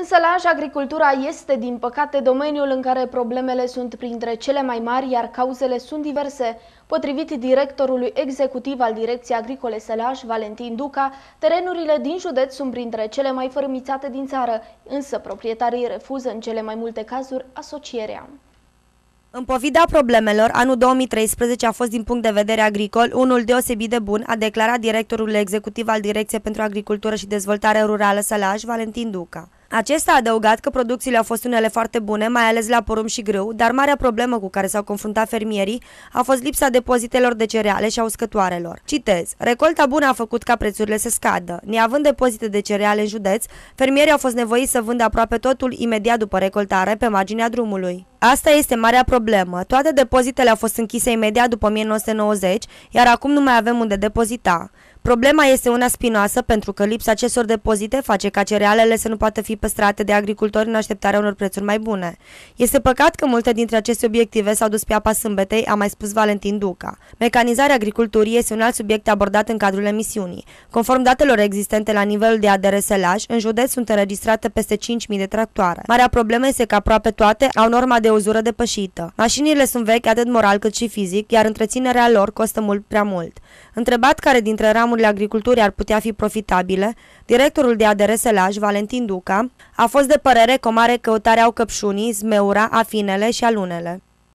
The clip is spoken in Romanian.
În Sălaj, agricultura este, din păcate, domeniul în care problemele sunt printre cele mai mari, iar cauzele sunt diverse. Potrivit directorului executiv al Direcției Agricole Sălaj, Valentin Duca, terenurile din județ sunt printre cele mai fărâmițate din țară, însă proprietarii refuză în cele mai multe cazuri asocierea. În povida problemelor, anul 2013 a fost din punct de vedere agricol unul deosebit de bun, a declarat directorul executiv al Direcției pentru Agricultură și Dezvoltare Rurală Sălaj, Valentin Duca. Acesta a adăugat că producțiile au fost unele foarte bune, mai ales la porumb și grâu, dar marea problemă cu care s-au confruntat fermierii a fost lipsa depozitelor de cereale și a uscătoarelor. Citez, recolta bună a făcut ca prețurile să scadă. Neavând depozite de cereale în județ, fermierii au fost nevoiți să vândă aproape totul imediat după recoltare pe marginea drumului. Asta este marea problemă. Toate depozitele au fost închise imediat după 1990, iar acum nu mai avem unde depozita. Problema este una spinoasă pentru că lipsa acestor depozite face ca cerealele să nu poată fi păstrate de agricultori în așteptarea unor prețuri mai bune. Este păcat că multe dintre aceste obiective s-au dus pe apa sâmbetei, a mai spus Valentin Duca. Mecanizarea agriculturii este un alt subiect abordat în cadrul emisiunii. Conform datelor existente la nivelul de ADRSLaj, în județ sunt înregistrate peste 5.000 de tractoare. Marea problemă este că aproape toate au norma de uzură depășită. Mașinile sunt vechi atât moral cât și fizic, iar întreținerea lor costă mult prea mult. Întrebat care dintre ramuri ramurile agriculturii ar putea fi profitabile, directorul de ADR Sălaj, Valentin Duca, a fost de părere că o mare căutare au căpșunii, zmeura, afinele și alunele.